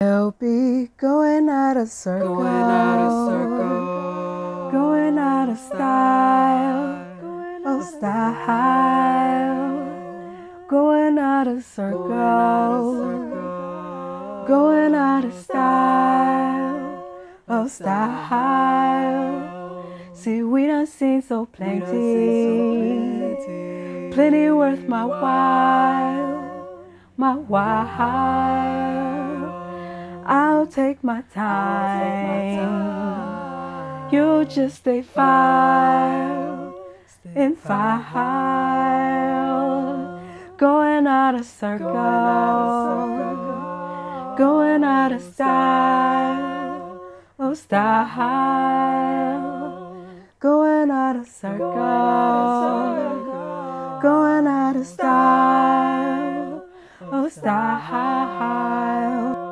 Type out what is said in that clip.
LB going out of circle. Going out of circle. Going out of style. Going Oh, style. Going out of circle. Going out of style. Oh, style. See, we done seen so plenty. Plenty worth my while. My while. I'll take my time. You just stay file in file. Going out of circle. Going out of style. Oh, style. Going out of circle. Going out of style. Oh, style.